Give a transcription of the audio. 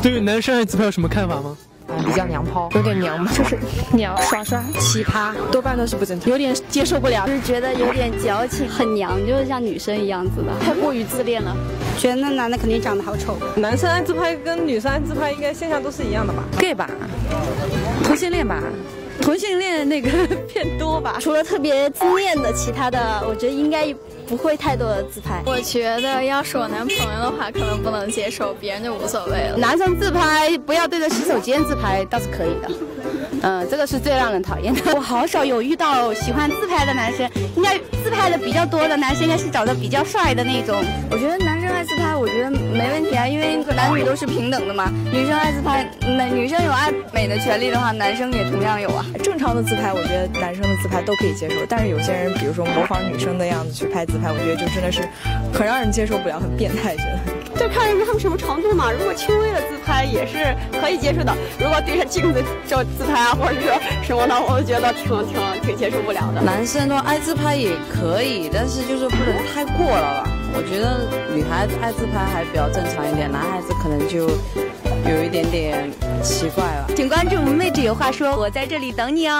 对于男生爱自拍有什么看法吗？比较娘炮，有点娘嘛，就是娘耍帅奇葩，多半都是不正常，有点接受不了，就是觉得有点矫情，很娘，就是像女生一样子的，太过于自恋了。觉得那男的肯定长得好丑。男生爱自拍跟女生爱自拍应该现象都是一样的吧？gay 吧，同性恋吧，同性恋那个 偏多吧。除了特别自恋的，其他的我觉得应该。不会太多的自拍，我觉得要是我男朋友的话，可能不能接受，别人就无所谓了。男生自拍不要对着洗手间自拍，倒是可以的。嗯，这个是最让人讨厌的。我好少有遇到喜欢自拍的男生，应该自拍的比较多的男生应该是长得比较帅的那种。我觉得男生爱自拍，我觉得没问题啊，因为男女都是平等的嘛。女生爱自拍，美女生有爱美的权利的话，男生也同样有啊。正常的自拍，我觉得男生的自拍都可以接受，但是有些人，比如说模仿女生的样子去拍自。拍我觉得就真的是很让人接受不了，很变态，觉得。就看人他们什么程度嘛。如果轻微的自拍也是可以接受的，如果对着镜子就自拍啊，或者是什么的，我就觉得挺挺挺接受不了的。男生的话爱自拍也可以，但是就是不能太过了吧。我觉得女孩子爱自拍还比较正常一点，男孩子可能就有一点点奇怪了。请关注妹子有话说，我在这里等你哦。